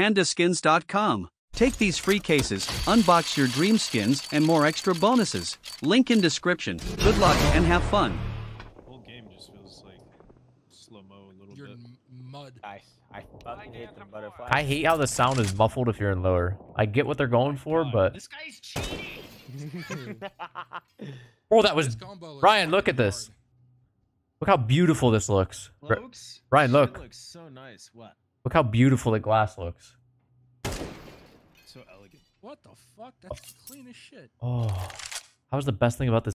pandaskins.com. Take these free cases, unbox your dream skins, and more extra bonuses. Link in description. Good luck and have fun. The whole game just feels like slow mo a little You're bit. mud. Nice. I fucking hate the butterfly. I hate how the sound is muffled if you're in lower. I get what they're going oh for, God, but This guy's cheating. oh, that was This combo looks Ryan. Look at this. Look how beautiful this looks. R- Folks, Ryan, shit look. looks so nice. What? Look how beautiful the glass looks. So elegant. What the fuck? That's oh. clean as shit. Oh, that was the best thing about this